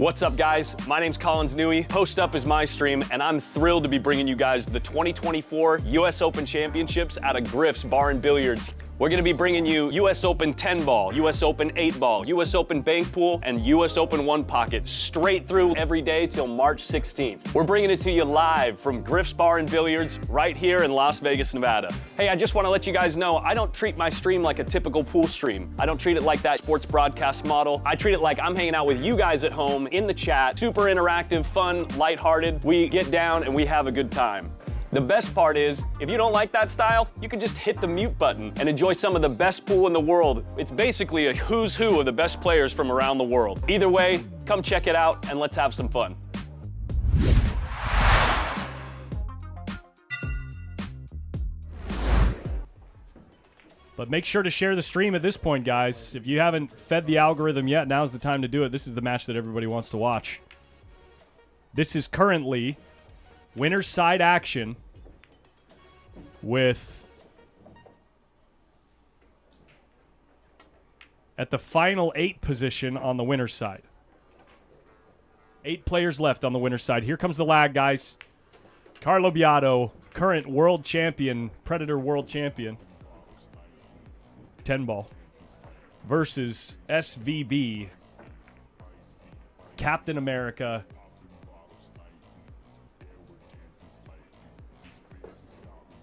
What's up, guys? My name's Collins Newey. Post Up is my stream, and I'm thrilled to be bringing you guys the 2024 U.S. Open Championships out of Griff's Bar and Billiards. We're gonna be bringing you US Open 10 ball, US Open 8 ball, US Open bank pool, and US Open 1 pocket straight through every day till March 16th. We're bringing it to you live from Griff's Bar and Billiards right here in Las Vegas, Nevada. Hey, I just wanna let you guys know I don't treat my stream like a typical pool stream. I don't treat it like that sports broadcast model. I treat it like I'm hanging out with you guys at home in the chat, super interactive, fun, lighthearted. We get down and we have a good time. The best part is, if you don't like that style, you can just hit the mute button and enjoy some of the best pool in the world. It's basically a who's who of the best players from around the world. Either way, come check it out and let's have some fun. But make sure to share the stream at this point, guys. If you haven't fed the algorithm yet, now's the time to do it. This is the match that everybody wants to watch. This is currently winner's side action with at the final eight position on the winner's side. Eight players left on the winner's side. Here comes the lag, guys. Carlo Biado, current world champion, Predator world champion. 10 ball versus SVB, Captain America.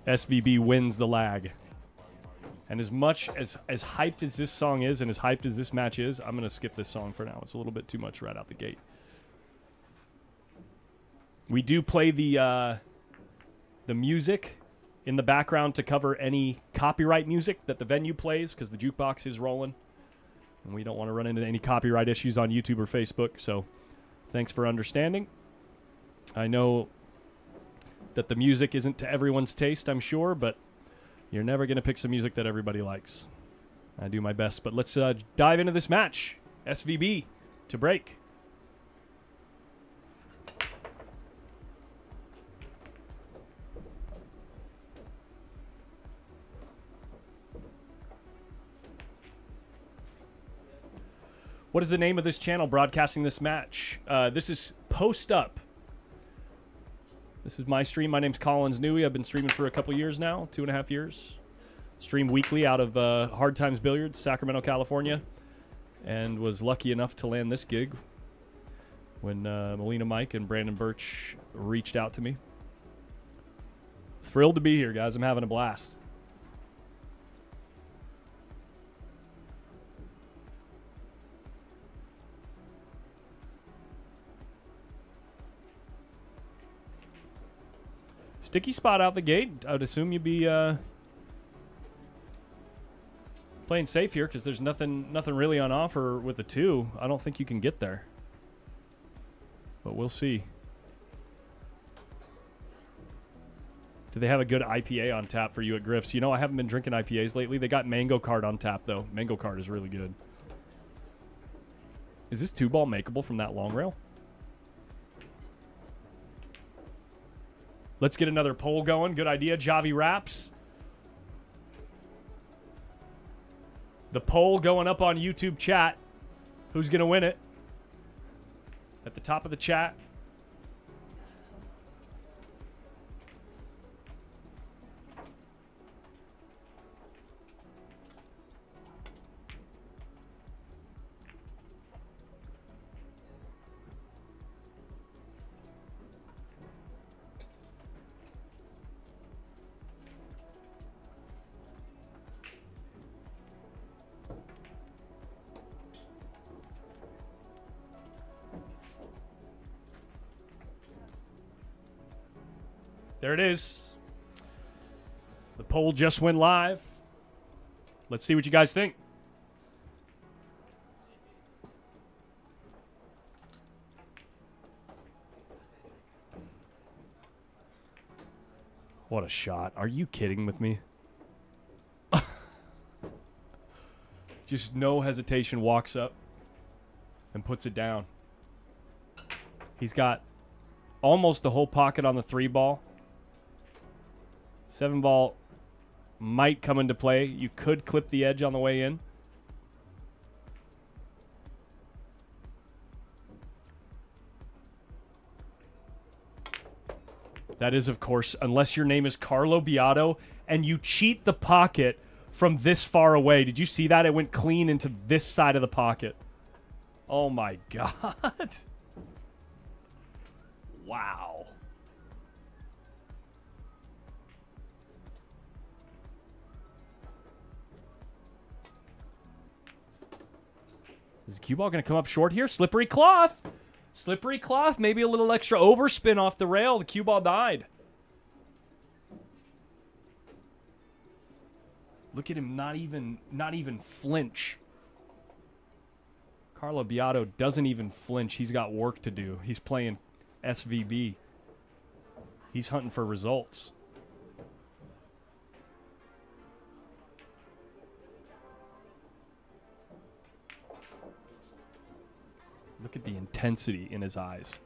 SVB wins the lag. And as much as as hyped as this song is and as hyped as this match is, I'm going to skip this song for now. It's a little bit too much right out the gate. We do play the uh, the music in the background to cover any copyright music that the venue plays because the jukebox is rolling. And we don't want to run into any copyright issues on YouTube or Facebook. So thanks for understanding. I know that the music isn't to everyone's taste, I'm sure, but you're never going to pick some music that everybody likes. I do my best. But let's uh, dive into this match. SVB to break. What is the name of this channel broadcasting this match? Uh, this is Post Up. This is my stream. My name's Collins Newey. I've been streaming for a couple years now, two and a half years. Stream weekly out of uh, Hard Times Billiards, Sacramento, California, and was lucky enough to land this gig when uh, Molina Mike and Brandon Birch reached out to me. Thrilled to be here, guys. I'm having a blast. Sticky spot out the gate. I would assume you'd be uh, playing safe here because there's nothing nothing really on offer with the two. I don't think you can get there. But we'll see. Do they have a good IPA on tap for you at Griff's? You know, I haven't been drinking IPAs lately. They got Mango Cart on tap, though. Mango Cart is really good. Is this two ball makeable from that long rail? Let's get another poll going. Good idea, Javi Raps. The poll going up on YouTube chat. Who's going to win it? At the top of the chat. It is. The poll just went live. Let's see what you guys think. What a shot. Are you kidding with me? Just no hesitation walks up and puts it down. He's got almost the whole pocket on the three ball. Seven ball might come into play. You could clip the edge on the way in. That is, of course, unless your name is Carlo Biado and you cheat the pocket from this far away. Did you see that? It went clean into this side of the pocket. Oh my God. Wow. Is the cue ball going to come up short here? Slippery cloth. Slippery cloth. Maybe a little extra overspin off the rail. The cue ball died. Look at him not even not even flinch. Carlo Biado doesn't even flinch. He's got work to do. He's playing SVB. He's hunting for results. Look at the intensity in his eyes.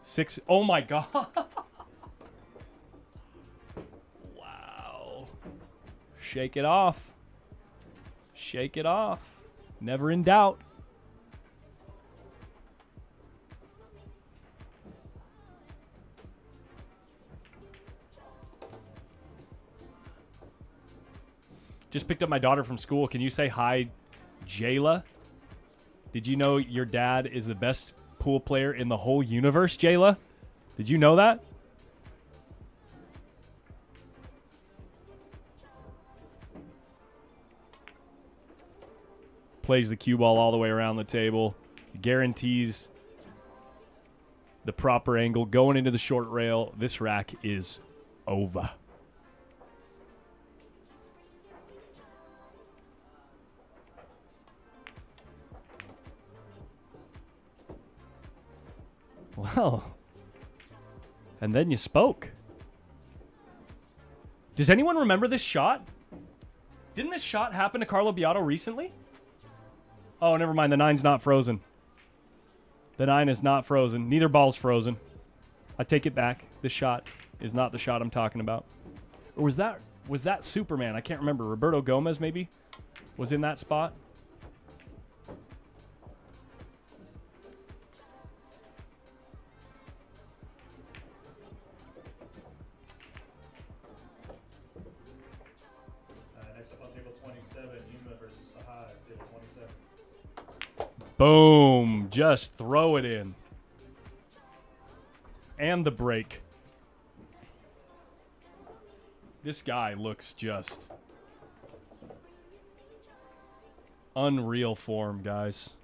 Six. Oh my God. wow. Shake it off. Shake it off. Never in doubt. Just picked up my daughter from school. Can you say hi, Jayla? Did you know your dad is the best pool player in the whole universe, Jayla? Did you know that? Plays the cue ball all the way around the table. Guarantees the proper angle going into the short rail. This rack is over. Well, and then you spoke. Does anyone remember this shot? Didn't this shot happen to Carlo Biado recently? Oh, never mind. The nine's not frozen. The nine is not frozen. Neither ball's frozen. I take it back. This shot is not the shot I'm talking about. Or was that was that Superman? I can't remember. Roberto Gomez maybe was in that spot. Boom. Just throw it in. And the break. This guy looks just unreal form, guys.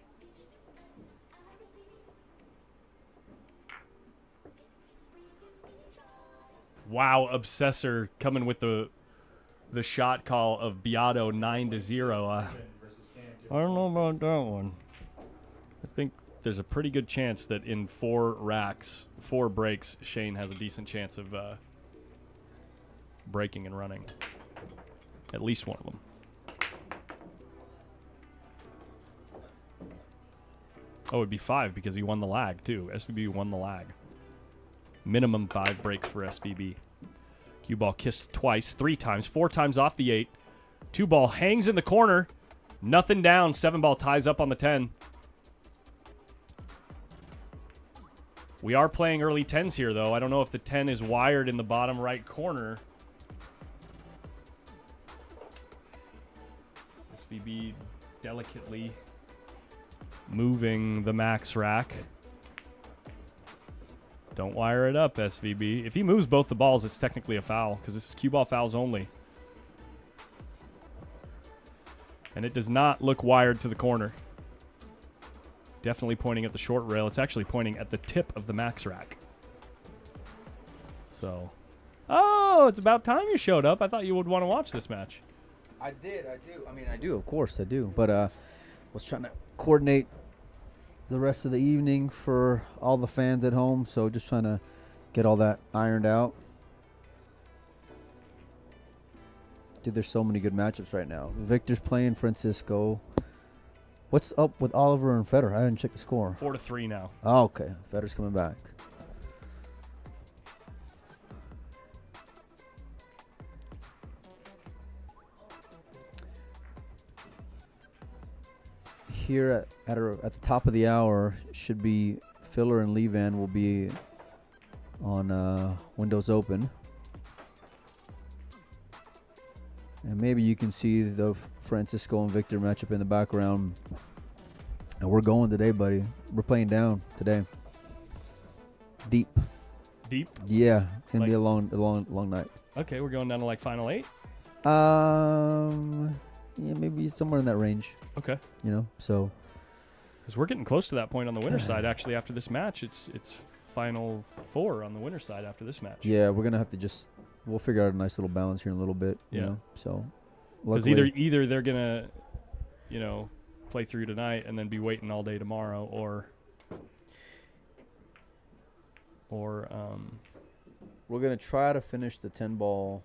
Wow, Obsessor coming with the the shot call of Biado 9 to 0. Uh, I don't know about that one. I think there's a pretty good chance that in four racks, four breaks, Shane has a decent chance of uh, breaking and running. At least one of them. Oh, it'd be five because he won the lag, too. SVB won the lag. Minimum five breaks for SVB. Cue ball kissed twice, three times, four times off the eight. Two ball hangs in the corner. Nothing down. Seven ball ties up on the 10. We are playing early 10s here, though. I don't know if the 10 is wired in the bottom right corner. SVB delicately moving the max rack. Don't wire it up, SVB. If he moves both the balls, it's technically a foul because this is cue ball fouls only. And it does not look wired to the corner. Definitely pointing at the short rail. It's actually pointing at the tip of the max rack. So, oh, it's about time you showed up. I thought you would want to watch this match. I did. I do. I mean, I do. Of course, I do. But uh, was trying to coordinate the rest of the evening for all the fans at home. So just trying to get all that ironed out. Dude, there's so many good matchups right now. Victor's playing Francisco. What's up with Oliver and Federer? I didn't check the score. Four to three now. Oh, okay. Federer's coming back. Here at at, our, at the top of the hour should be Filler and Levan will be on uh, Windows Open. And maybe you can see the Francisco and Victor matchup in the background. And we're going today, buddy. We're playing down today. Deep. Deep. Yeah, it's gonna be a long, a long, long night. Okay, we're going down to like final eight. Um, yeah, maybe somewhere in that range. Okay. You know, so Because we're getting close to that point on the winner side. Actually, after this match, it's it's final four on the winner side after this match. yeah, we're gonna have to just we'll figure out a nice little balance here in a little bit. You Yeah. know, so Because either either they're gonna, you know, play through tonight and then be waiting all day tomorrow, or or um, we're gonna try to finish the ten ball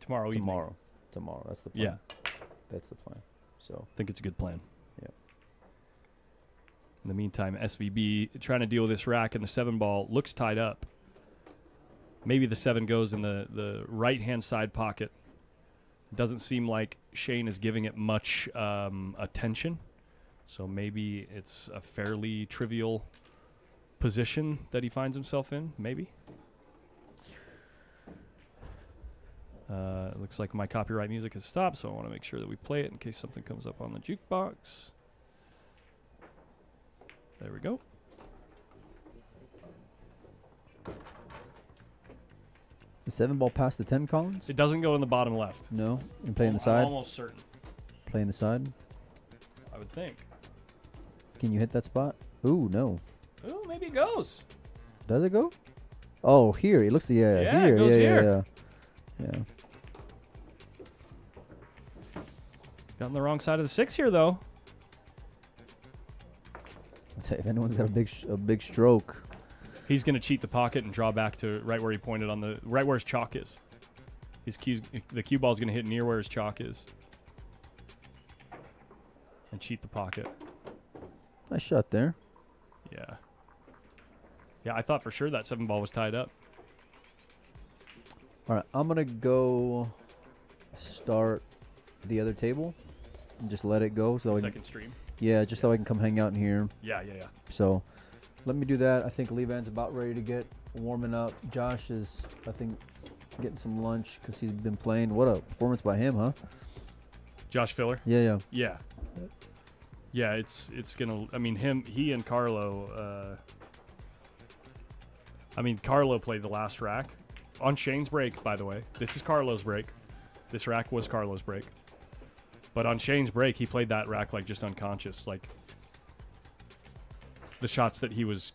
tomorrow evening. tomorrow. Tomorrow, that's the plan. Yeah, that's the plan. So I think it's a good plan. Yeah. In the meantime, SVB trying to deal with this rack and the seven ball looks tied up. Maybe the seven goes in the, the right hand side pocket. Doesn't seem like Shane is giving it much um, attention. So maybe it's a fairly trivial position that he finds himself in. Maybe. Uh, it looks like my copyright music has stopped, so I want to make sure that we play it in case something comes up on the jukebox. There we go. The seven ball past the ten, Collins. It doesn't go in the bottom left. No, and playing the I'm side. almost certain. Playing the side. I would think. Can you hit that spot? Ooh, no. Oh, maybe it goes. Does it go? Oh, here. It looks yeah, Yeah, it here. goes yeah, here. yeah, yeah. Yeah. Got on the wrong side of the six here, though. I'll tell you, if anyone's got a big, sh- a big stroke, He's going to cheat the pocket and draw back to right where he pointed on the right where his chalk is. His cues, the cue ball is going to hit near where his chalk is, and cheat the pocket. nice shot there. Yeah. Yeah, I thought for sure that seven ball was tied up. All right, I'm gonna go start the other table and just let it go. So I can, Second stream. yeah, just so I can come hang out in here. Yeah, yeah, yeah. So let me do that. I think Levan's about ready to get warming up. Josh is, I think, getting some lunch because he's been playing. What a performance by him, huh? Josh Filler. Yeah, yeah. Yeah. Yeah, it's it's gonna. I mean, him, he, and Carlo. Uh, I mean, Carlo played the last rack on Shane's break. By the way, this is Carlo's break. This rack was Carlo's break. But on Shane's break, he played that rack like just unconscious, like the shots that he was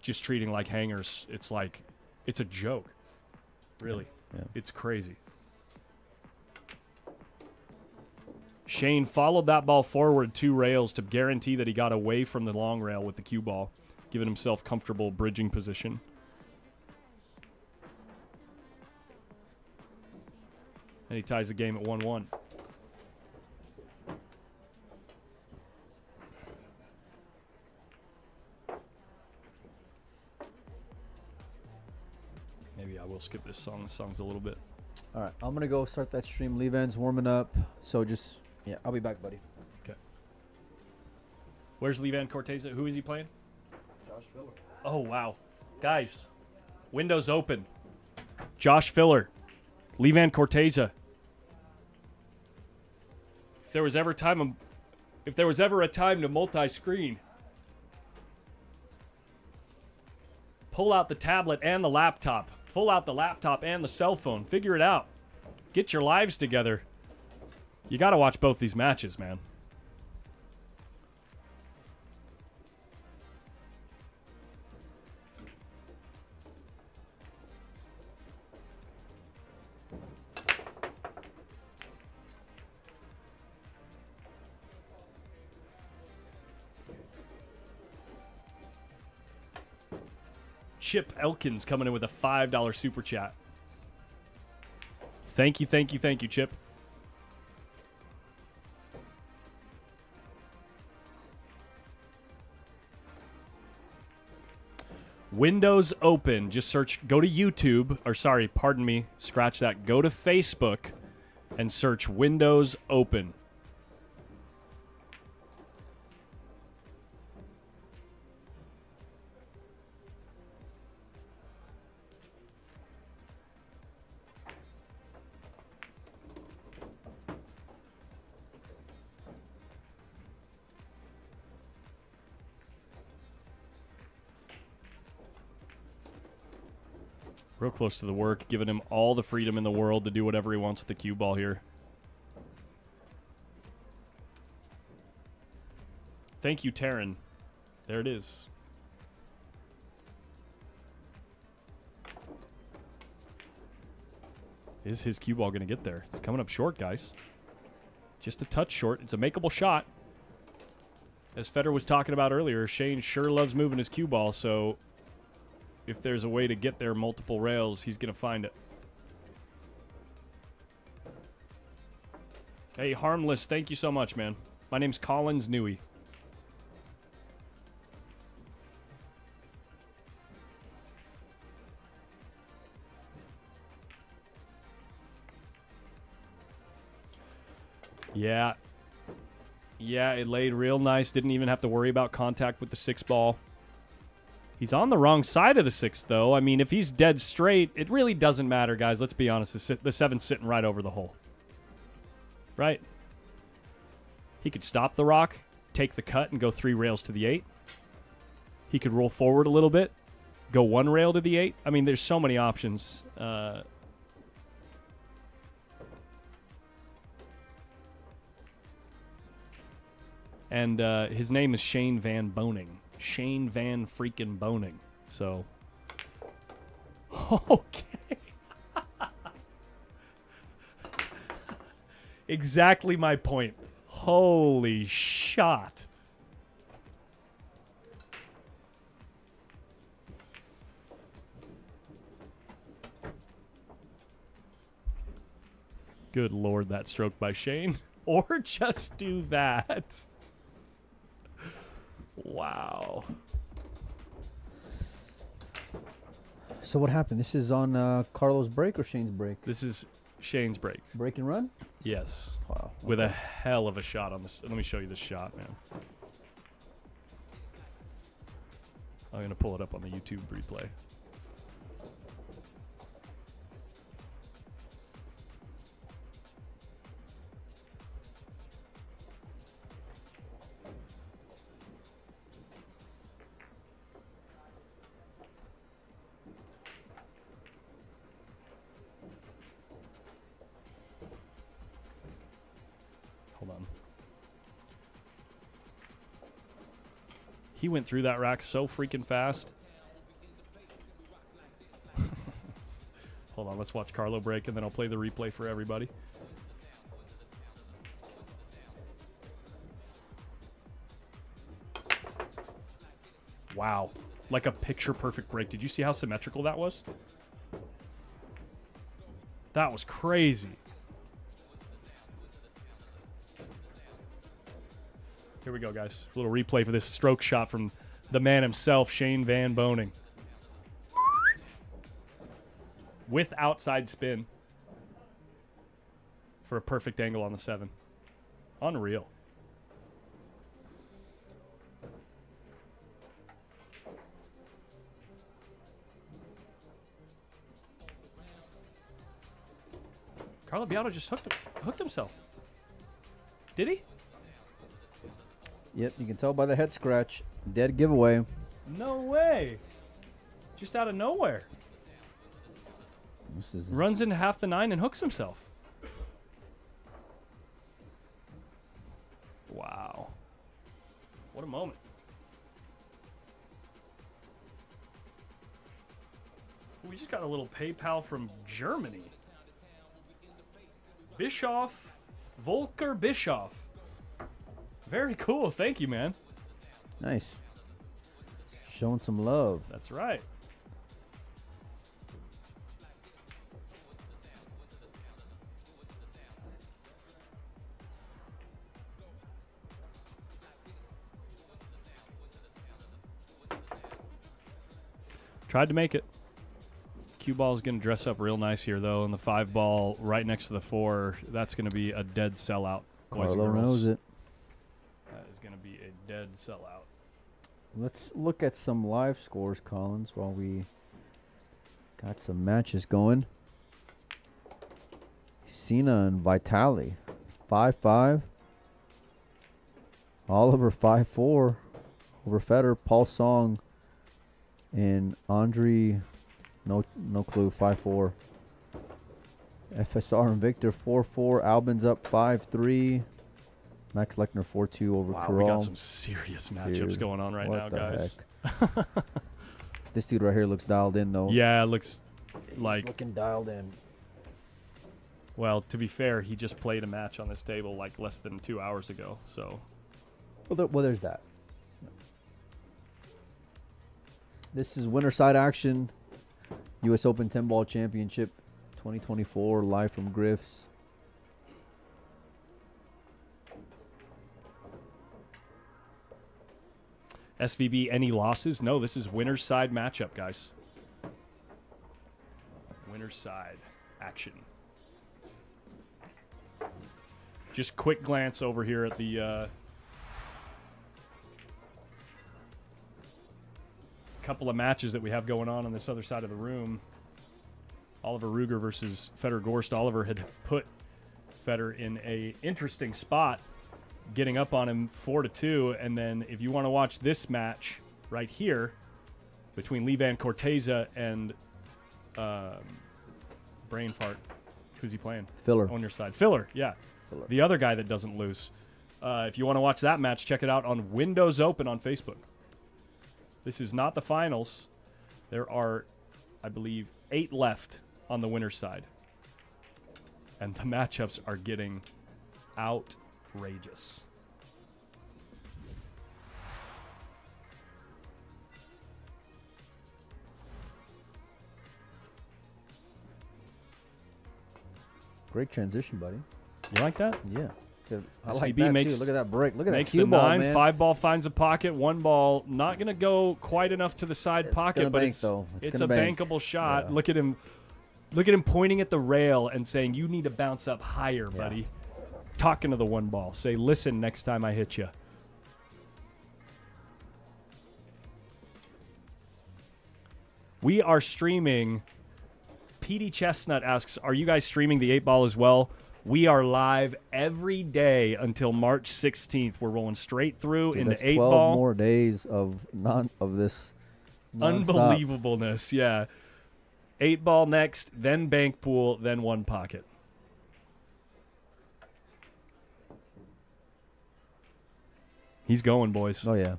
just treating like hangers. It's like it's a joke. Really, Yeah. it's crazy. Shane followed that ball forward two rails to guarantee that he got away from the long rail with the cue ball, giving himself comfortable bridging position. And he ties the game at 1 1. Maybe I will skip this song. This song's a little bit. All right, I'm gonna go start that stream. Levan's warming up, so just yeah, I'll be back, buddy. Okay. Where's Lee Vann Corteza? Who is he playing? Josh Filler. Oh wow, guys, windows open. Josh Filler, Lee Vann Corteza. If there was ever time, um, if there was ever a time to multi-screen, pull out the tablet and the laptop. Pull out the laptop and the cell phone. Figure it out. Get your lives together. You got to watch both these matches, man. Chip Elkins coming in with a $5 super chat. Thank you, thank you, thank you, Chip. Windows open. Just search, go to YouTube, or sorry, pardon me, scratch that. Go to Facebook and search Windows open. Close to the work, giving him all the freedom in the world to do whatever he wants with the cue ball here. Thank you, Taryn. There it is. Is his cue ball going to get there? It's coming up short, guys. Just a touch short. It's a makeable shot. As Fedor was talking about earlier, Shane sure loves moving his cue ball, so if there's a way to get there multiple rails, he's going to find it. Hey, Harmless, thank you so much, man. My name's Collins Newey. Yeah. Yeah, it laid real nice. Didn't even have to worry about contact with the six ball. He's on the wrong side of the sixth, though. I mean, if he's dead straight, it really doesn't matter, guys. Let's be honest. The, seven's sitting right over the hole. Right? He could stop the rock, take the cut, and go three rails to the eight. He could roll forward a little bit, go one rail to the eight. I mean, there's so many options. Uh, and uh, his name is Shane Van Boening. Shane Van freaking Boening. So, okay. exactly my point. Holy shot. Good lord, that stroke by Shane. Or just do that. Wow. So what happened? This is on uh, Carlos' break or Shane's break? This is Shane's break. Break and run. Yes. Wow. With a hell of a shot on this. Let me show you this shot, man. I'm going to pull it up on the YouTube replay. He went through that rack so freaking fast. Hold on, let's watch Carlo break and then I'll play the replay for everybody. Wow. Like a picture perfect break. Did you see how symmetrical that was? That was crazy. Go, guys. A little replay for this stroke shot from the man himself, Shane Van Boening. With outside spin for a perfect angle on the seven. Unreal. Carlo Biado just hooked, hooked himself. Did he? Yep, you can tell by the head scratch. Dead giveaway. No way. Just out of nowhere. This is Runs into half the nine and hooks himself. Wow. What a moment. We just got a little PayPal from Germany. Bischoff, Volker Bischoff. Very cool. Thank you, man. nice. Showing some love. That's right. Tried to make it. Cue ball is going to dress up real nice here, though, and the five ball right next to the four. That's going to be a dead sellout. boys Carlo knows it. Going to be a dead sellout. Let's look at some live scores, Collins, while we got some matches going. Cena and Vitali, 5 5. Oliver, 5 4. Over Federer, Paul Song, and Andre No, no clue. Five four. FSR and Victor four four. Albin's up five three. Max Lechner four two over Wow, Corral. we got some serious matchups Dude, going on right what now, the guys. heck? this dude right here looks dialed in though. Yeah, it looks He's like looking dialed in. well. To be fair, he just played a match on this table like less than two hours ago. So Well, there, well, there's that. This is winter side action. U.S. Open 10 Ball Championship 2024, live from Griff's. SVB, any losses? No, this is winner's side matchup, guys. Winner's side action. Just quick glance over here at the uh, couple of matches that we have going on on this other side of the room. Oliver Ruger versus Fedor Gorst. Oliver had put Fedor in a interesting spot getting up on him four to two. And then if you want to watch this match right here between Lee Vann Corteza and um, Brain Fart, who's he playing Filler. on your side? Filler, yeah, Filler. the other guy that doesn't lose. Uh, if you want to watch that match, check it out on Windows Open on Facebook. This is not the finals. There are, I believe, eight left on the winner's side. And the matchups are getting outrageous. Great transition, buddy. You like that? Yeah. I SVB like that makes- too. Look at that break. Look at that Makes cue the ball, nine. man. Five ball finds a pocket. One ball not going to go quite enough to the side It's pocket, but bank, it's, though. It's it's, a bank. bankable shot. Yeah. Look at him. Look at him pointing at the rail and saying, "You need to bounce up higher, Yeah. buddy." Talking to the one ball. Say, "Listen, next time I hit you." We are streaming. PD Chestnut asks, "Are you guys streaming the eight ball as well?" We are live every day until March 16th. We're rolling straight through Dude, into eight 12 ball. more days of non of this. nonstop. Unbelievableness, yeah. Eight ball next, then bank pool, then one pocket. He's going, boys. Oh yeah.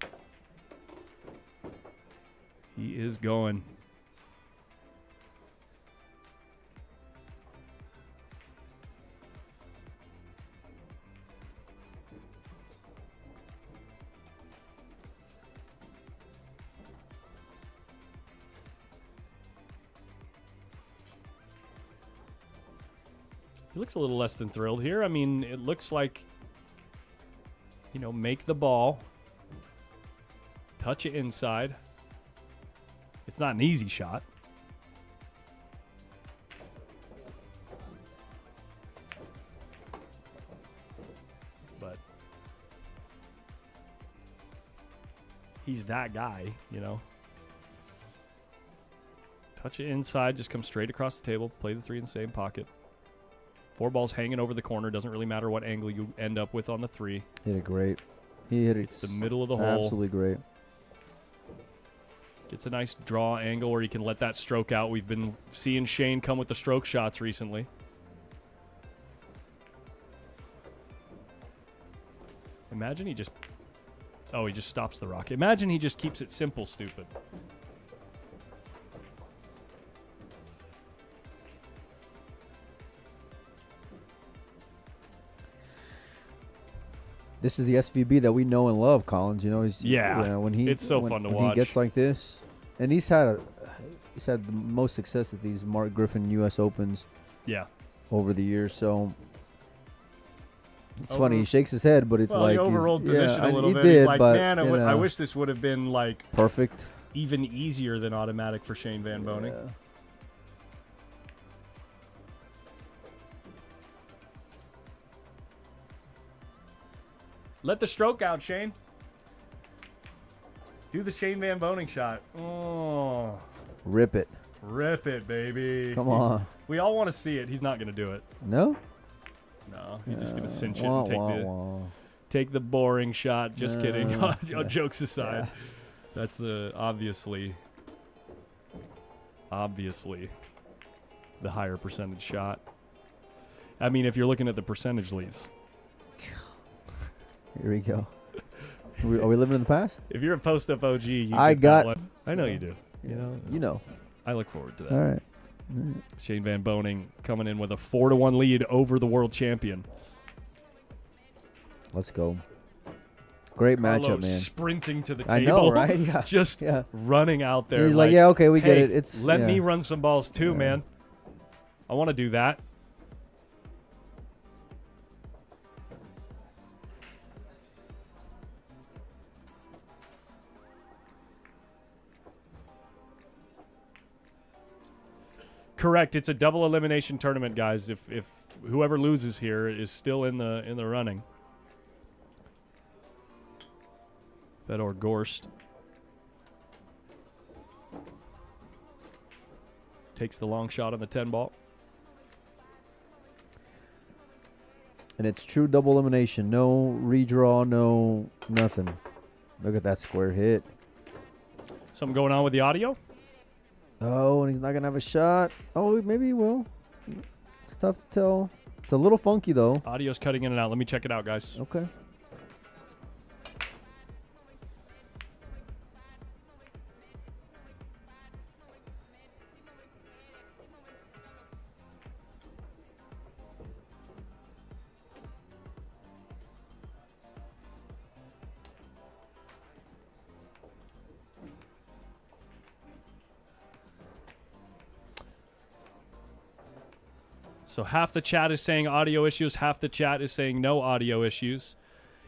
He is going. He looks a little less than thrilled here. I mean, it looks like, you know, make the ball, touch it inside. It's not an easy shot. But he's that guy, you know. Touch it inside, just come straight across the table, play the three in the same pocket. Four balls hanging over the corner, doesn't really matter what angle you end up with on the three. Hit it great. He hit it. It's the middle of the hole. Absolutely great. Gets a nice draw angle where he can let that stroke out. We've been seeing Shane come with the stroke shots recently. Imagine he just. Oh, he just stops the rock. Imagine he just keeps it simple, stupid. This is the SVB that we know and love, Collins. You know, he's Yeah, when he it's so when, fun to when watch. He gets like this, and he's had a he's had the most success at these Mark Griffin U.S. Opens Yeah. over the years. So it's Over- funny. He shakes his head, but it's well, like he overrolled yeah, position I- a little he bit. Did, He's like, but, man, I, you w- I wish this would have been like perfect. even easier than automatic for Shane Van Boening. Yeah. Let the stroke out, Shane. Do the Shane Van Boening shot. Oh, Rip it. rip it, baby. Come on. We all want to see it. He's not going to do it. No. No, he's just going to cinch it wah, and take wah, the wah. take the boring shot. Just kidding. Jokes aside, that's the obviously obviously the higher percentage shot. I mean, if you're looking at the percentage leads, Here we go. Are we, are we living in the past? if you're a post up OG, you I got- one. I know you do. You know, You know. I look forward to that. All right. Shane Van Boening coming in with a four to one lead over the world champion. Let's go. Great matchup, man. sprinting to the table. I know, right? Yeah. Just Yeah. running out there. He's like, yeah, okay, we get it. It's let yeah. me run some balls too, man. I want to do that. Correct. It's a double elimination tournament, guys. If if whoever loses here is still in the in the running. Fedor Gorst takes the long shot on the 10 ball. And it's true double elimination. No redraw, no nothing. Look at that square hit. Something going on with the audio? Oh, and he's not gonna have a shot. Oh, maybe he will. It's tough to tell. It's a little funky though. Audio's cutting in and out. Let me check it out, guys. Okay. So half the chat is saying audio issues, half the chat is saying no audio issues.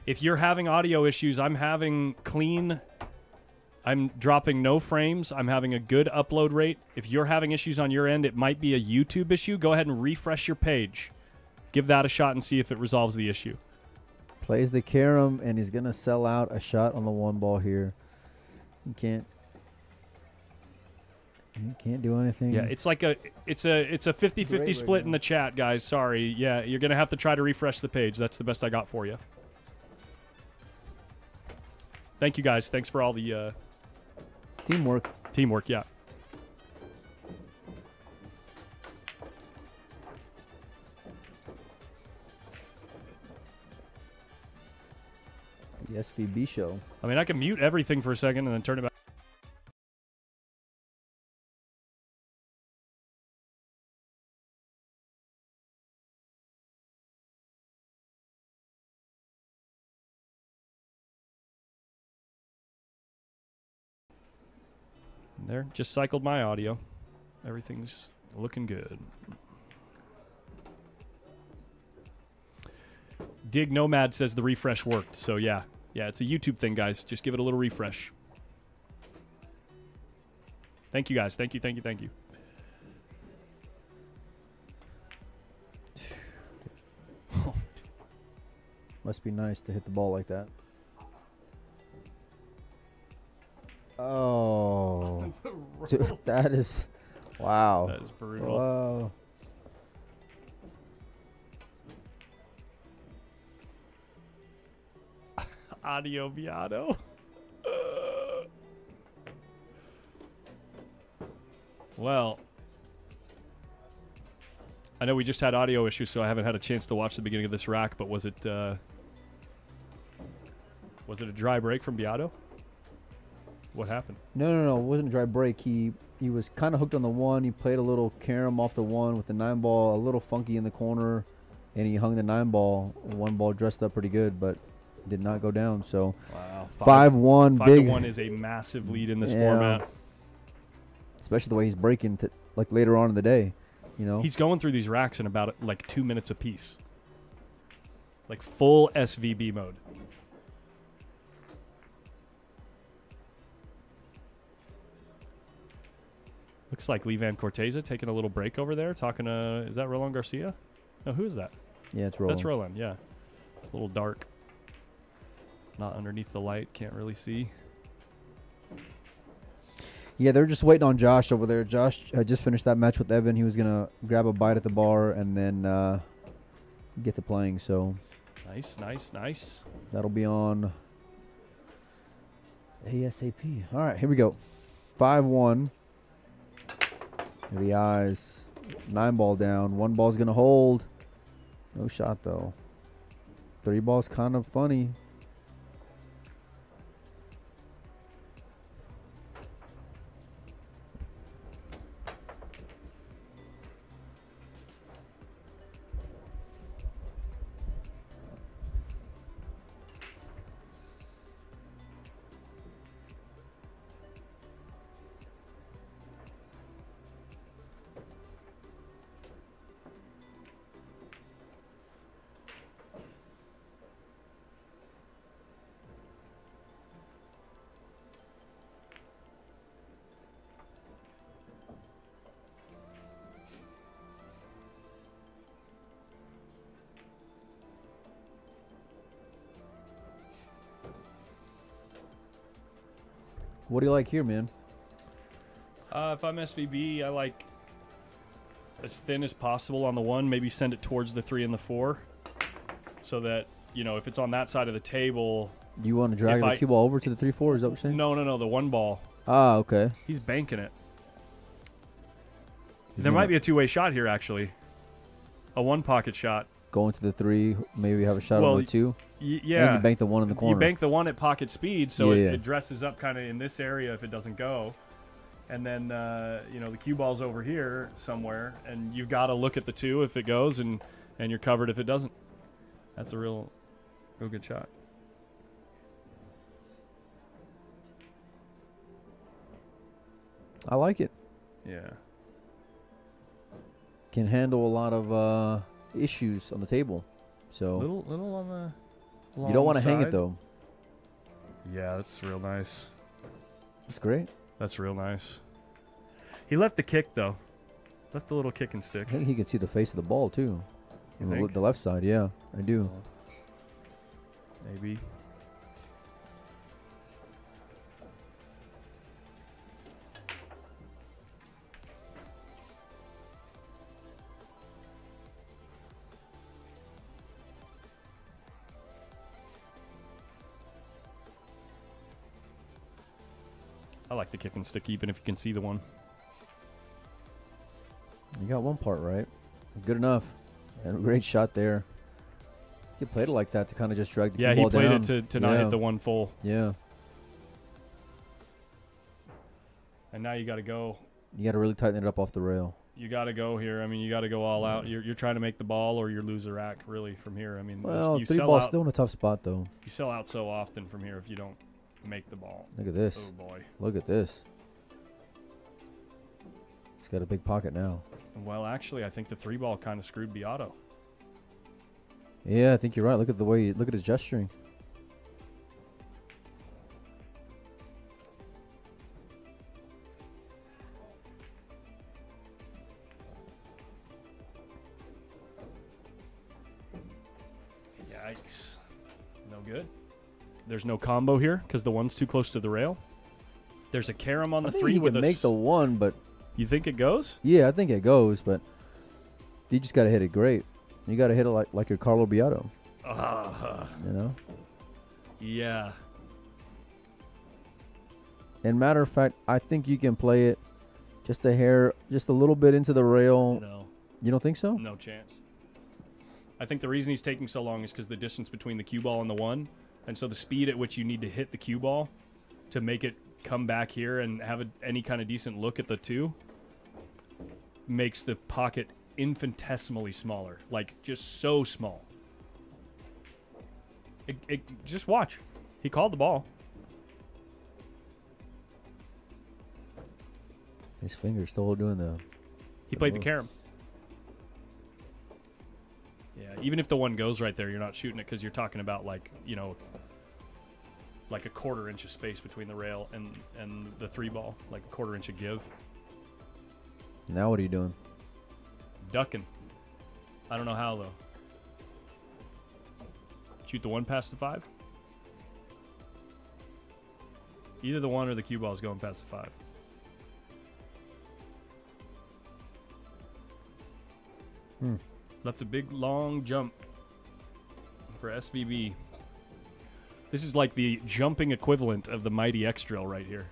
If you're having audio issues, I'm having clean. I'm dropping no frames. I'm having a good upload rate. If you're having issues on your end, it might be a YouTube issue. Go ahead and refresh your page. Give that a shot and see if it resolves the issue. Plays the carom and he's gonna sell out a shot on the one ball here. He can't. He can't do anything. Yeah, it's like a it's a it's a 50-50 Great right split in the chat, guys. Sorry. Yeah, you're going to have to try to refresh the page. That's the best I got for you. Thank you guys. Thanks for all the uh, teamwork. teamwork. Yeah. The SVB show. I mean, I can mute everything for a second and then turn it back. There, just cycled my audio. Everything's looking good. Dig Nomad says the refresh worked. So yeah, yeah, it's a YouTube thing, guys. Just give it a little refresh. Thank you, guys. Thank you, thank you, thank you. Must be nice to hit the ball like that. Dude, that is wow. That is brutal. Wow. Audio Biado. well, I know we just had audio issues, so I haven't had a chance to watch the beginning of this rack. But was it uh, was it a dry break from Biado? What happened? No, no, no. It wasn't a dry break. He he was kind of hooked on the one. He played a little carom off the one with the nine ball, a little funky in the corner, and he hung the nine ball. One ball dressed up pretty good, but did not go down. So Wow, five one, five big, one is a massive lead in this Yeah. format. especially the way he's breaking to like later on in the day. You know, He's going through these racks in about like two minutes apiece. Like full SVB mode. Looks like Lee Vann Corteza taking a little break over there, talking to. Is that Roland Garcia? No, who is that? yeah, it's rolling. That's Roland, yeah. It's a little dark. Not underneath the light, can't really see. Yeah, they're just waiting on Josh over there. Josh had just finished that match with Evan. He was gonna grab a bite at the bar and then uh, get to playing. So Nice, nice, nice. that'll be on ASAP. All right, here we go. Five one. The eyes. Nine ball down. One ball's gonna hold. No shot though. Three ball's kind of funny. Like here, man? Uh, if I'm SVB, I like as thin as possible on the one. Maybe send it towards the three and the four, so that you know if it's on that side of the table. You want to drag the I- cue ball over to the three four? Is that what you're saying? No, no, no. The one ball. Ah, okay. He's banking it. He's There might be a two-way shot here, actually. A one-pocket shot. Going to the three. Maybe have a shot Well, on the two. Y- And yeah. you bank the one in the corner. You bank the one at pocket speed, so Yeah, it, yeah. it dresses up kind of in this area if it doesn't go. And then uh, you know the cue ball's over here somewhere, and you've got to look at the two if it goes, and and you're covered if it doesn't. That's a real, real good shot. I like it. Yeah. Can handle a lot of uh, issues on the table. So Little, little on the. You don't want to hang it though. Yeah, that's real nice. That's great. That's real nice. He left the kick though. Left the little kick and stick. I think he can see the face of the ball too. You the, think? the left side, yeah, I do. Maybe. The kick and stick even if you can see the one. You got one part right. Good enough. And a great shot there. He played it like that to kind of just drag the Yeah, cue he played it to, to not yeah. hit the one full. Yeah, And now you got to go. you got to really tighten it up off the rail. You got to go here. I mean, you got to go all out. You're, you're trying to make the ball or you lose the rack really from here. I mean, Well, you three sell ball's out. still in a tough spot though. You sell out so often from here if you don't make the ball. Look at this. Oh boy. Look at this. He's got a big pocket now. Well, actually, I think the three ball kind of screwed Biado. Yeah, I think you're right. Look at the way. He, Look at his gesturing. There's no combo here because the one's too close to the rail. There's a carom on I the three he with can make the one, but you think it goes? yeah, I think it goes. But you just got to hit it great. You got to hit it like like your Carlo Biado. Ah, You know. yeah. And matter of fact, I think you can play it just a hair, just a little bit into the rail. No, You don't think so? no chance. I think the reason he's taking so long is because the distance between the cue ball and the one, and so the speed at which you need to hit the cue ball to make it come back here and have a, any kind of decent look at the two makes the pocket infinitesimally smaller, like just so small. It, it, just watch. He called the ball. His finger's still doing the. He played the carom. Yeah, even if the one goes right there, you're not shooting it because you're talking about like you know, like a quarter inch of space between the rail and and the three ball, like a quarter inch of give. Now what are you doing? Ducking. I don't know how though. Shoot the one past the five. Either the one or the cue ball is going past the five. Hmm. Left a big long jump for SVB. This is like the jumping equivalent of the Mighty X Drill right here.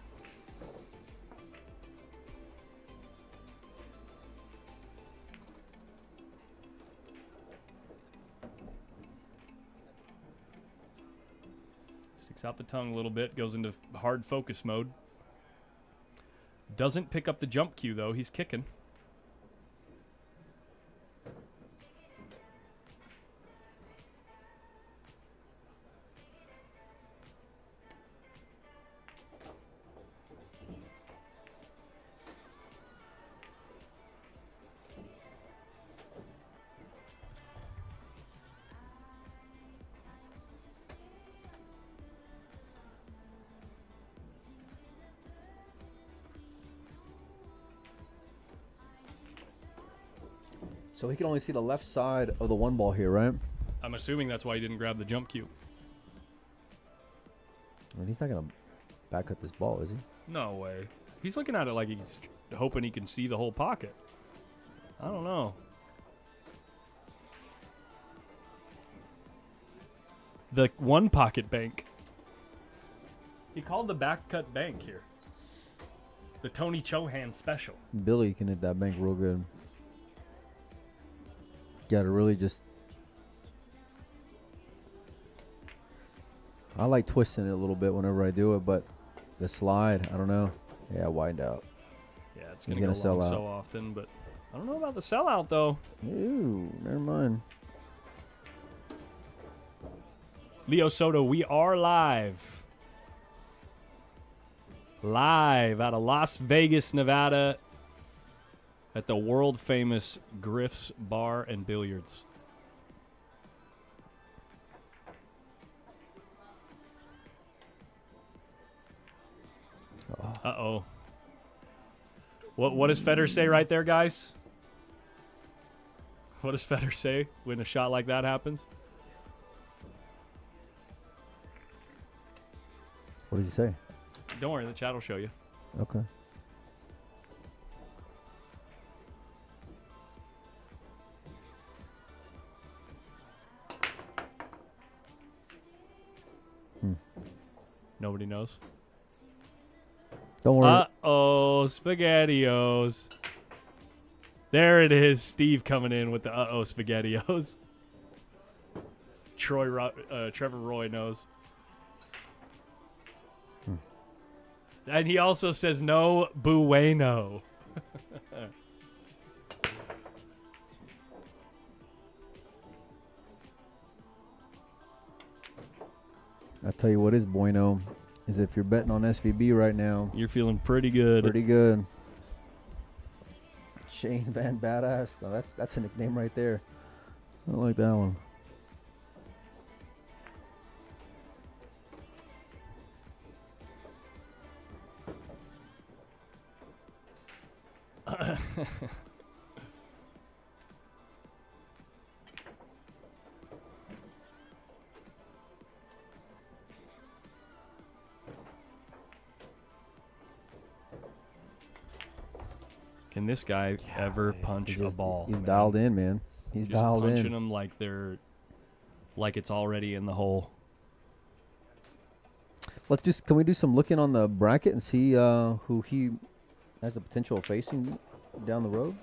Sticks out the tongue a little bit, goes into hard focus mode. Doesn't pick up the jump cue though, he's kicking. So he can only see the left side of the one ball here, right? I'm assuming that's why he didn't grab the jump cue. I mean, he's not gonna back cut this ball, is he? No way. He's looking at it like he's hoping he can see the whole pocket. I don't know. The one pocket bank. He called the back cut bank here. The Tony Chohan special. Billy can hit that bank real good. Got to really just. I like twisting it a little bit whenever I do it, but the slide, I don't know. Yeah, wind out. Yeah, it's gonna, gonna go sell out. so often, but I don't know about the sellout though. Ooh, never mind. Leo Soto, we are live. Live out of Las Vegas, Nevada at the world famous Griff's Bar and Billiards. Uh oh. What what does Fedor say right there, guys? What does Fedor say when a shot like that happens? What does he say? Don't worry, the chat will show you. Okay. Nobody knows. Don't worry. Uh oh, SpaghettiOs. There it is. Steve coming in with the uh oh SpaghettiOs. Troy, Ro- uh, Trevor Roy knows. And he also says no bueno. I tell you what is bueno is if you're betting on SVB right now, You're feeling pretty good. pretty good. Shane Van Badass. No, that's that's a nickname right there. I like that one. Can this guy ever punch He's a ball? He's man? dialed in, man. He's Just dialed punching in. them like they're like it's already in the hole. Let's just can we do some looking on the bracket and see uh, who he has the potential of facing down the road?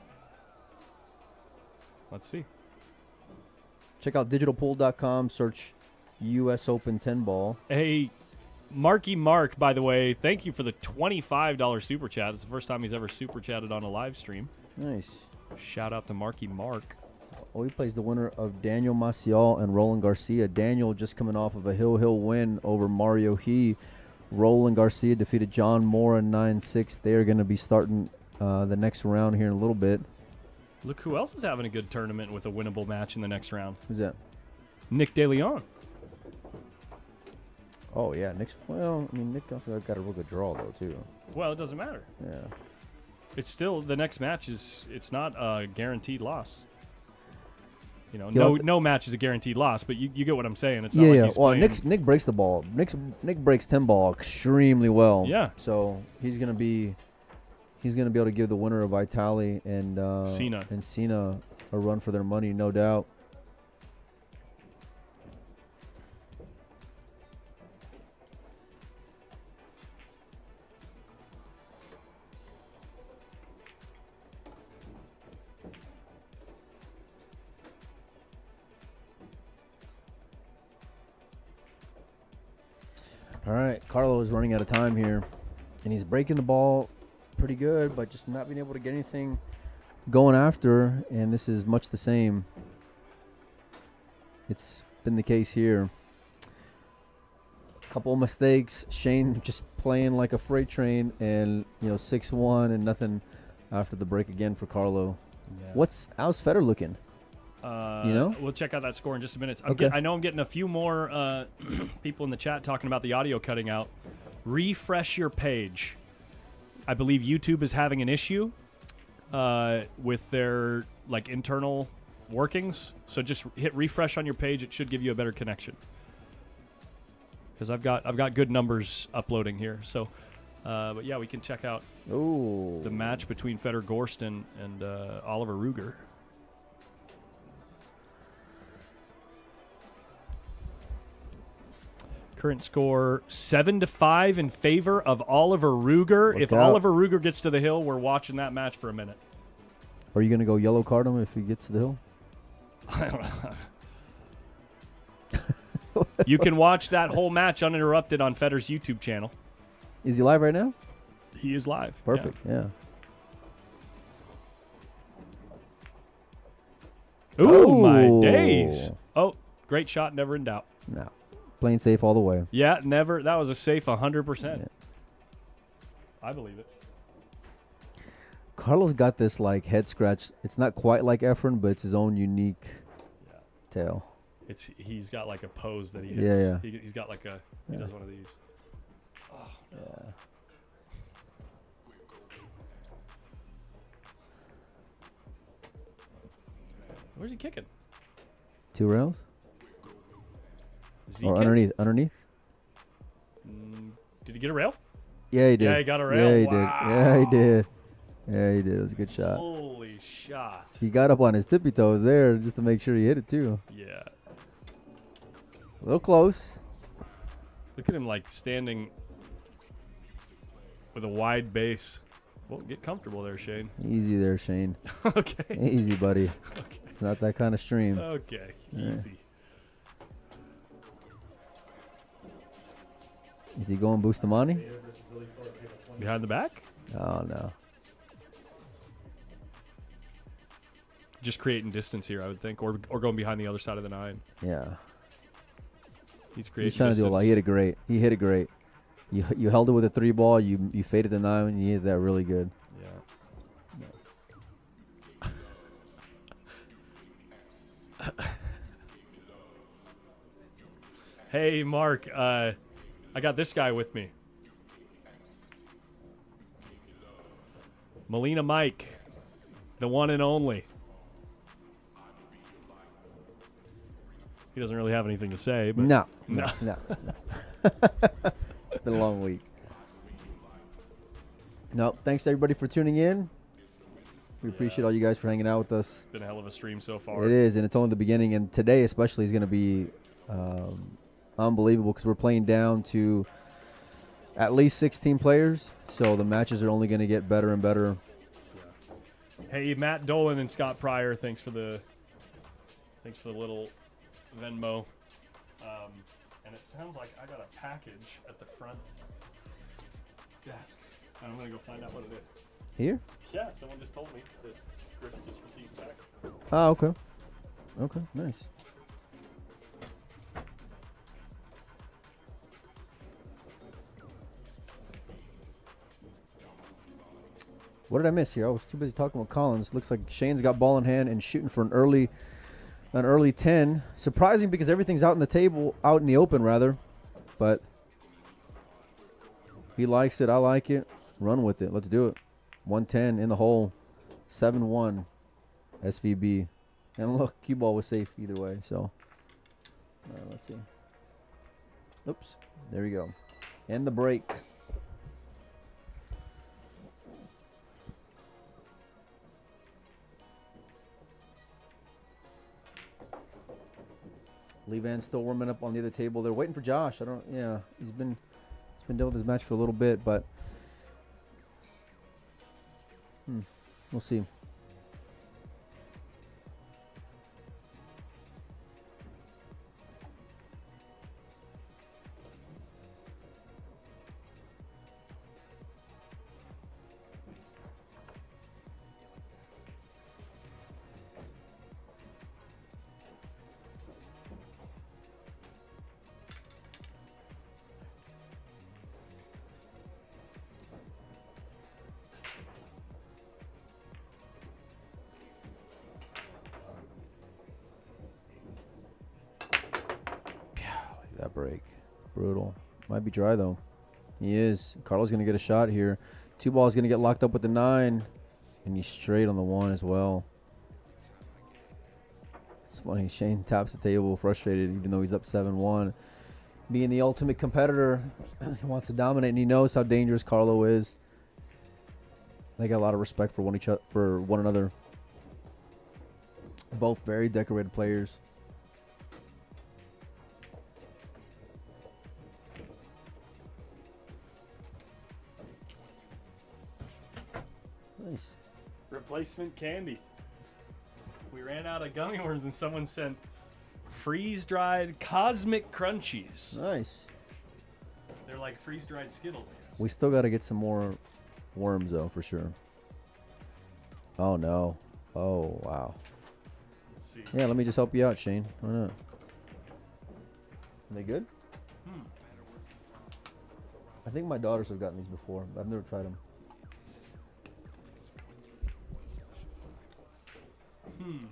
Let's see. Check out digitalpool.com. Search U.S. Open 10 ball. Hey, Marky Mark, by the way, thank you for the $25 super chat. It's the first time he's ever super chatted on a live stream. Nice. Shout out to Marky Mark. Oh, he plays the winner of Daniel Maciel and Roland Garcia. Daniel just coming off of a Hill Hill win over Mario He. Roland Garcia defeated John Moore in 9-6. They are going to be starting uh, the next round here in a little bit. Look who else is having a good tournament with a winnable match in the next round. Who's that? Nick DeLeon. Oh, yeah. Nick's, well, I mean, Nick also got a real good draw, though, too. Well, it doesn't matter. Yeah. It's still the next match is it's not a guaranteed loss. You know, You'll no no match is a guaranteed loss, but you, you get what I'm saying. It's yeah, not like yeah. Well, Nick Nick breaks the ball. Nick Nick breaks 10 ball extremely well. Yeah. So he's going to be he's going to be able to give the winner of Vitali and uh, Cena. and Cena a run for their money, no doubt. All right, Carlo is running out of time here, and he's breaking the ball pretty good, but just not being able to get anything going after. And this is much the same. It's been the case here. A Couple of mistakes. Shane just playing like a freight train, and you know six one and nothing after the break again for Carlo. What's how's Federer looking? Uh, You know? we'll check out that score in just a minute. I'm Okay. get- I know I'm getting a few more uh, people in the chat talking about the audio cutting out. Refresh your page. I believe YouTube is having an issue uh, with their like internal workings. So just hit refresh on your page. It should give you a better connection. Because I've got I've got good numbers uploading here. So, uh, but yeah, we can check out Oh, the match between Fedor Gorst and, and uh, Oliver Ruger. Current score seven to five in favor of Oliver Ruger. Look if out. Oliver Ruger gets to the hill, we're watching that match for a minute. are you gonna go yellow card him if he gets to the hill? I don't know. you can watch that whole match uninterrupted on Federer's YouTube channel. Is he live right now? He is live. Perfect. Yeah. Ooh, my Oh. days. Oh, great shot, never in doubt. No. Playing safe all the way. Yeah, never. That was a safe 100%. Yeah. I believe it. Carlos got this like head scratch. It's not quite like Efren, but it's his own unique Yeah. tail. It's he's got like a pose that he Yeah, hits. yeah. He, he's got like a he Yeah. does one of these. Yeah. Where's he kicking? Two rails Or underneath? Underneath? Mm, did he get a rail? Yeah, he did. Yeah, he got a rail. Yeah, he did. Yeah, he did. Yeah, he did. It was a good shot. Holy shot! He got up on his tippy toes there just to make sure he hit it too. Yeah. A little close. Look at him like standing with a wide base. Well, get comfortable there, Shane. Easy there, Shane. okay. Easy, buddy. Okay. It's not that kind of stream. Okay. Yeah. Is he going Bustamante? Behind the back? Oh no. Just creating distance here, I would think, or or going behind the other side of the nine. Yeah. He's creating. He's trying to do a lot. He hit it great. He hit it great. You you held it with a three ball. You you faded the nine. and You hit that really good. Yeah. hey, Mark. Uh, I got this guy with me. Molina Mike, the one and only. He doesn't really have anything to say, but No. No. No. no. it's been a long week. No, thanks everybody for tuning in. We appreciate all you guys for hanging out with us. It's been a hell of a stream so far. It is, and it's only the beginning. And today, especially, is going to be um, unbelievable because we're playing down to at least 16 players. So the matches are only going to get better and better. Hey, Matt Dolan and Scott Pryor, thanks for the thanks for the little Venmo. Um, and it sounds like I got a package at the front desk. And I'm gonna go find out what it is. Here? Yeah, someone just told me that Chris just received back. Oh, okay. Okay, nice. What did I miss here? I was too busy talking with Collins. Looks like Shane's got ball in hand and shooting for an early, an early ten. Surprising because everything's out in the table, out in the open rather, but he likes it. I like it. Run with it. Let's do it. One ten in the hole. Seven one. SVB. And look, cue ball was safe either way. So, uh, let's see. Oops. There we go. And the break. Lee Vann's still warming up on the other table. They're waiting for Josh. I don't. Yeah, he's been he's been dealing with his match for a little bit, but hmm, we'll see. Be dry though. He is. Carlos gonna get a shot here. Two balls gonna get locked up with the nine, and he's straight on the one as well. It's funny. Shane taps the table, frustrated, even though he's up seven-one. Being the ultimate competitor, he wants to dominate, and he knows how dangerous Carlo is. They got a lot of respect for one each other, for one another. Both very decorated players. Replacement candy. We ran out of gummy worms and someone sent freeze dried cosmic crunchies. Nice. They're like freeze dried Skittles, I guess. We still got to get some more worms though, for sure. Oh no. Oh wow. Let's see. Yeah, let me just help you out, Shane. Why not? Are they good? Hmm. I think my daughters have gotten these before, but I've never tried them. Hmm.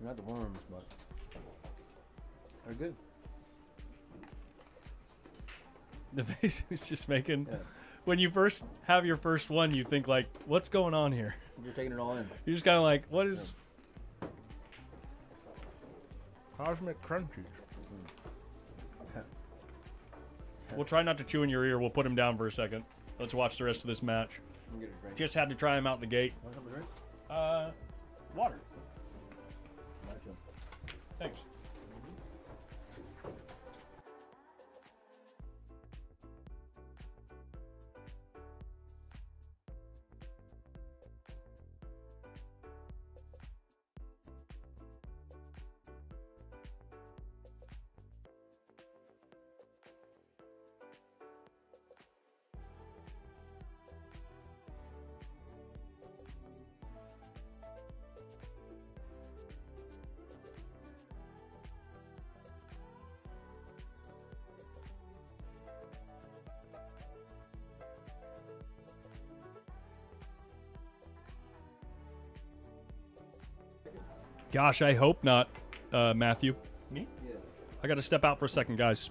Not the worms, but they're good. The face was just making. Yeah. When you first have your first one, you think like, "What's going on here?" You're taking it all in. You're just kind of like, "What is?" Cosmic crunchies. We'll try not to chew in your ear. We'll put him down for a second. Let's watch the rest of this match. I'm get a drink. Just had to try him out the gate. Want to drink? Uh, water. Gosh, I hope not, uh, Matthew. Me? Yeah. I got to step out for a second, guys.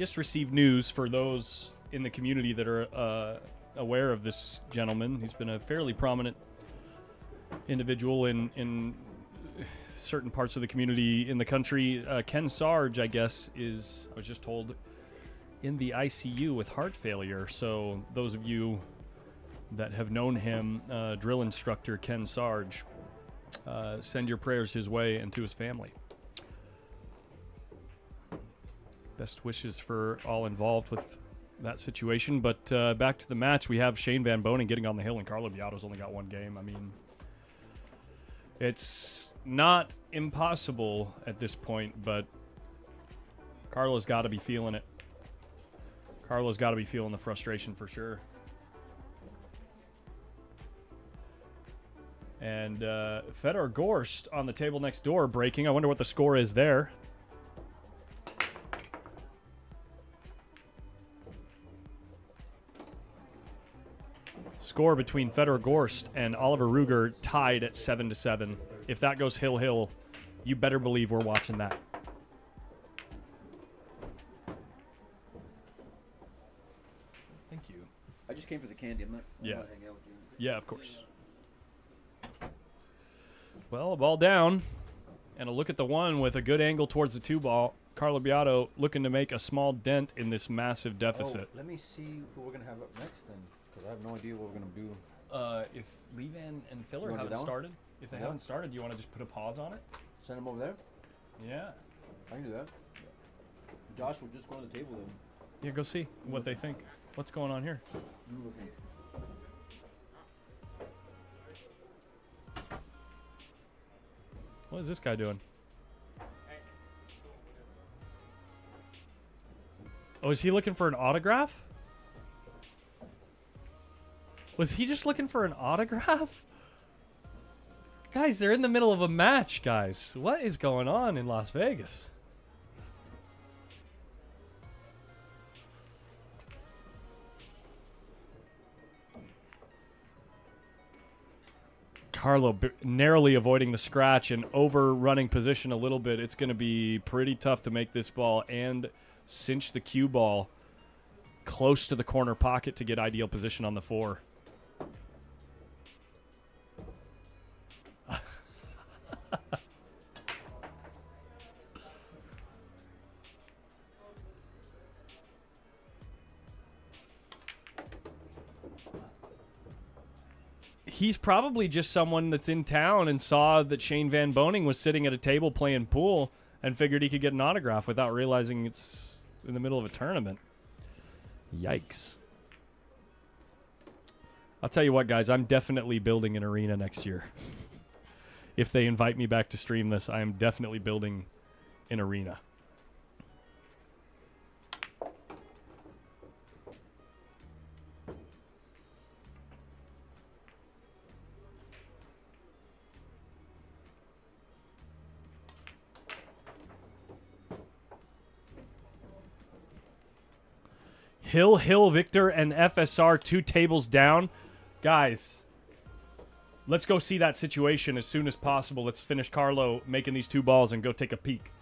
Just received news for those in the community that are uh, aware of this gentleman. He's been a fairly prominent individual in in certain parts of the community in the country. Uh, Ken Sarge, I guess, is I was just told in the ICU with heart failure. So those of you that have known him, uh, drill instructor Ken Sarge, uh, send your prayers his way and to his family. Best wishes for all involved with that situation. But uh, back to the match, we have Shane Van Boening getting on the hill, and Carlo Biado's only got one game. I mean, it's not impossible at this point, but Carlo's got to be feeling it. Carlo's got to be feeling the frustration for sure. And uh, Fedor Gorst on the table next door breaking. I wonder what the score is there. Score between Fedor Gorst and Oliver Ruger tied at seven to seven. If that goes hill hill, you better believe we're watching that. Thank you. I just came for the candy. I'm not. I Yeah. wanna hang out with you. Yeah, of course. Well, a ball down, and a look at the one with a good angle towards the two ball. Carlo Biado looking to make a small dent in this massive oh, deficit. Oh, let me see who we're gonna have up next then, because I have no idea what we're gonna do. Uh, if Lee Vann and Filler You wanna do haven't that one? started, if they Yeah. haven't started, do you want to just put a pause on it? Send them over there. Yeah. I can do that. Josh will just go on the table then. Yeah, go see what they think. What's going on here? You look at it. What is this guy doing? Oh, is he looking for an autograph? Was he just looking for an autograph? Guys, they're in the middle of a match, guys. What is going on in Las Vegas? Carlo narrowly avoiding the scratch and overrunning position a little bit. It's going to be pretty tough to make this ball and cinch the cue ball close to the corner pocket to get ideal position on the four. He's probably just someone that's in town and saw that Shane Van Boening was sitting at a table playing pool and figured he could get an autograph without realizing it's in the middle of a tournament. Yikes. I'll tell you what, guys, I'm definitely building an arena next year. if they invite me back to stream this, I am definitely building an arena. Hill, Hill, Victor, and FSR two tables down. Guys, let's go see that situation as soon as possible. Let's finish Carlo making these two balls and go take a peek.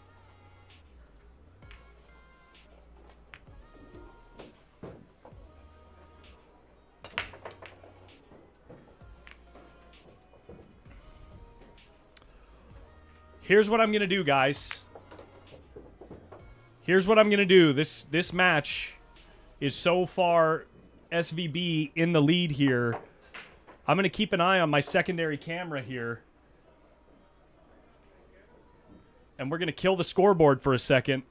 Here's what I'm going to do, guys. Here's what I'm going to do. This this match is so far SVB in the lead here. I'm going to keep an eye on my secondary camera here. And we're going to kill the scoreboard for a second.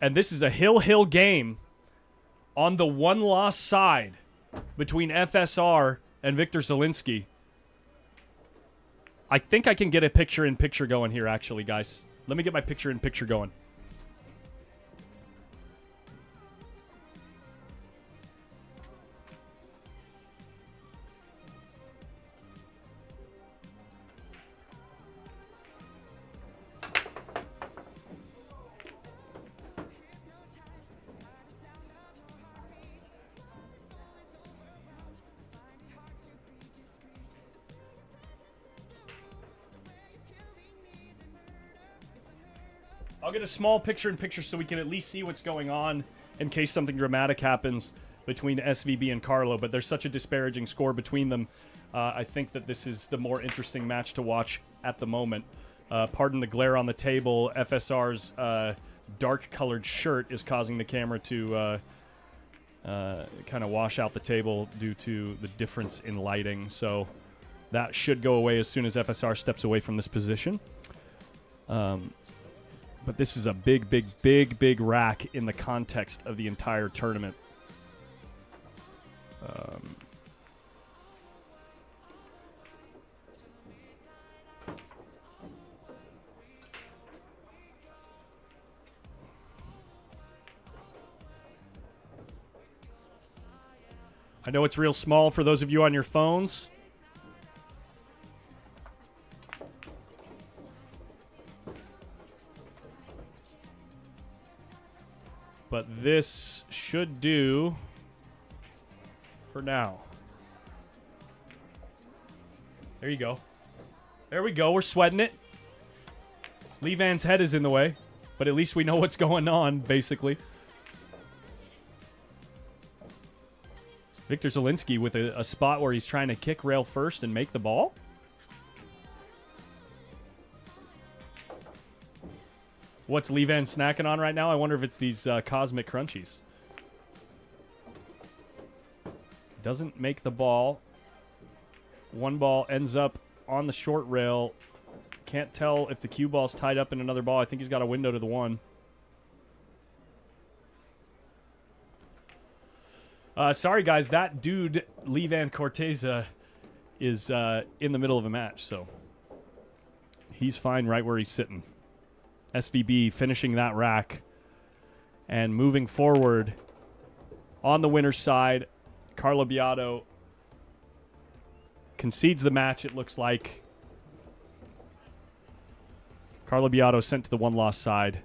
And this is a hill hill game on the one loss side between FSR and Wiktor Zielinski. I think I can get a picture in picture going here, actually, guys. Let me get my picture in picture going. Small picture in picture so we can at least see what's going on in case something dramatic happens between SVB and Carlo. But there's such a disparaging score between them. Uh, I think that this is the more interesting match to watch at the moment. Uh, pardon the glare on the table. FSR's uh, dark colored shirt is causing the camera to uh, uh, kind of wash out the table due to the difference in lighting. So that should go away as soon as FSR steps away from this position. Um, but this is a big, big, big, big rack in the context of the entire tournament. Um, I know it's real small for those of you on your phones. But this should do for now. There you go. There we go. We're sweating it. Lee Vann's head is in the way, but at least we know what's going on, basically. Wiktor Zielinski with a, a spot where he's trying to kick rail first and make the ball. What's Lee Vann snacking on right now? I wonder if it's these uh, Cosmic Crunchies. Doesn't make the ball. One ball ends up on the short rail. Can't tell if the cue ball's tied up in another ball. I think he's got a window to the one. Uh, sorry, guys. That dude, Lee Vann Corteza, is uh, in the middle of a match, so he's fine right where he's sitting. SVB finishing that rack and moving forward on the winner's side. Carlo Biado concedes the match, it looks like. Carlo Biado sent to the one loss side.